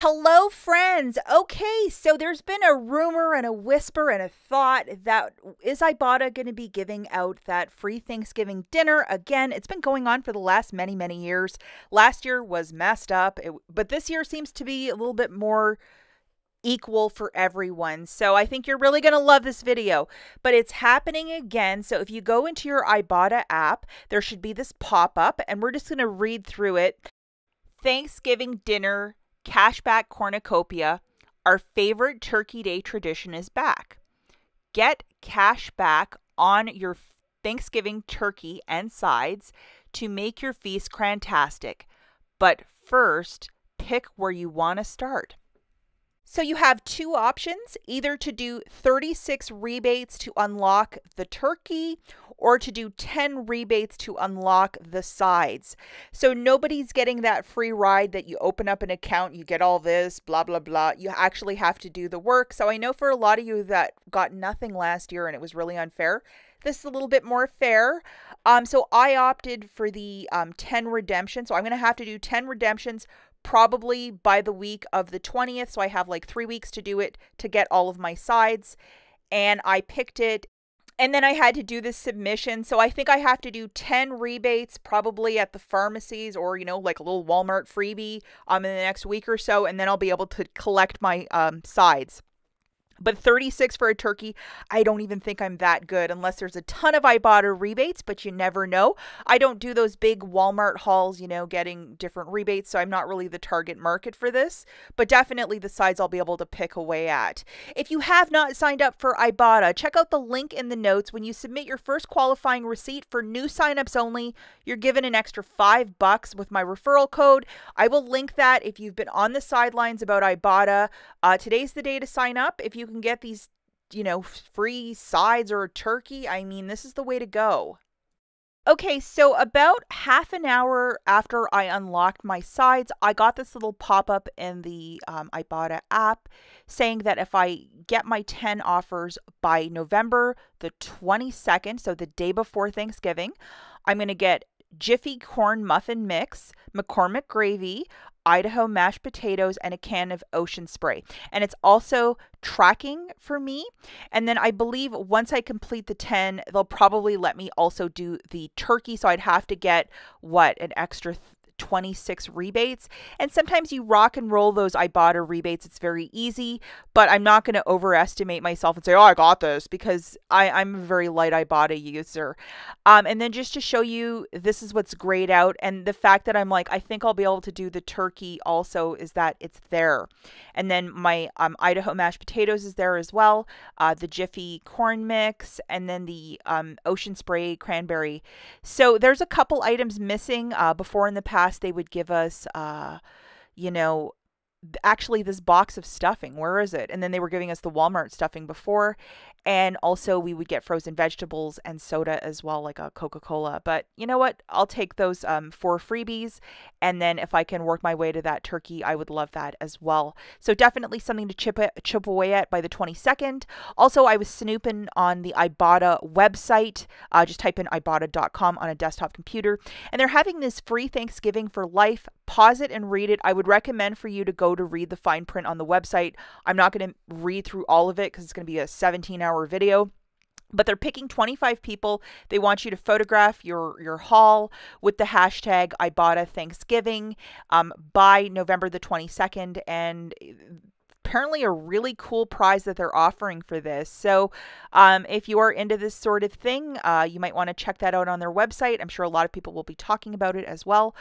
Hello, friends. Okay, so there's been a rumor and a whisper and a thought that is Ibotta going to be giving out that free Thanksgiving dinner again? It's been going on for the last many, many years. Last year was messed up, it, but this year seems to be a little bit more equal for everyone. So I think you're really going to love this video. But it's happening again. So if you go into your Ibotta app, there should be this pop up, and we're just going to read through it. Thanksgiving dinner Cashback Cornucopia, our favorite Turkey Day tradition is back. Get cash back on your Thanksgiving turkey and sides to make your feast fantastic. But first, pick where you want to start. So you have two options either to do 36 rebates to unlock the turkey or to do 10 rebates to unlock the sides. So nobody's getting that free ride that you open up an account, you get all this, blah, blah, blah. You actually have to do the work. So I know for a lot of you that got nothing last year and it was really unfair, this is a little bit more fair. Um, so I opted for the um, 10 redemptions. So I'm going to have to do 10 redemptions probably by the week of the 20th. So I have like three weeks to do it to get all of my sides. And I picked it. And then I had to do this submission. So I think I have to do 10 rebates probably at the pharmacies or, you know, like a little Walmart freebie um, in the next week or so. And then I'll be able to collect my um, sides. But 36 for a turkey, I don't even think I'm that good unless there's a ton of Ibotta rebates, but you never know. I don't do those big Walmart hauls, you know, getting different rebates, so I'm not really the target market for this, but definitely the sides I'll be able to pick away at. If you have not signed up for Ibotta, check out the link in the notes. When you submit your first qualifying receipt for new signups only, you're given an extra 5 bucks with my referral code. I will link that if you've been on the sidelines about Ibotta. Uh, today's the day to sign up. If you can get these, you know, free sides or a turkey, I mean, this is the way to go. Okay, so about half an hour after I unlocked my sides, I got this little pop up in the um, Ibotta app saying that if I get my 10 offers by November the 22nd, so the day before Thanksgiving, I'm going to get Jiffy Corn Muffin Mix, McCormick Gravy, Idaho mashed potatoes, and a can of ocean spray. And it's also tracking for me. And then I believe once I complete the 10, they'll probably let me also do the turkey. So I'd have to get what, an extra 26 rebates. And sometimes you rock and roll those Ibotta rebates. It's very easy, but I'm not going to overestimate myself and say, oh, I got this because I, I'm a very light Ibotta user. Um, and then just to show you, this is what's grayed out. And the fact that I'm like, I think I'll be able to do the turkey also is that it's there. And then my um, Idaho mashed potatoes is there as well, uh, the Jiffy corn mix, and then the um, ocean spray cranberry. So there's a couple items missing uh, before in the past past they would give us uh you know actually this box of stuffing where is it? And then they were giving us the walmart stuffing before and also we would get frozen vegetables and soda as well like a coca-cola. But you know what? I'll take those um, for freebies. And then if i can work my way to that turkey i would love that as well. So definitely something to chip, chip away at by the 22nd also i was snooping on the ibotta website. Uh, just type in ibotta.com on a desktop computer. And they're having this free thanksgiving for life. Pause it and read it. I would recommend for you to go to read the fine print on the website. I'm not going to read through all of it because it's going to be a 17 hour video but they're picking 25 people. They want you to photograph your your haul with the hashtag Ibotta Thanksgiving um, by November the 22nd, and apparently a really cool prize that they're offering for this. So, um, if you are into this sort of thing, uh, you might want to check that out on their website. I'm sure a lot of people will be talking about it as well.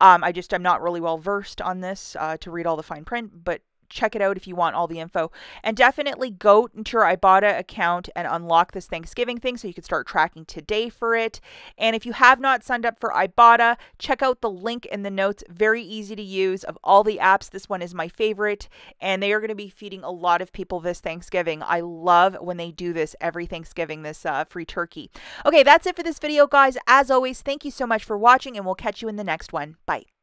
Um, I just I'm not really well versed on this uh, to read all the fine print, but check it out if you want all the info. And definitely go into your Ibotta account and unlock this Thanksgiving thing so you can start tracking today for it. And if you have not signed up for Ibotta, check out the link in the notes. Very easy to use. Of all the apps, this one is my favorite. And they are going to be feeding a lot of people this Thanksgiving. I love when they do this every Thanksgiving, this uh, free turkey. Okay, that's it for this video, guys. As always, thank you so much for watching, and we'll catch you in the next one. Bye.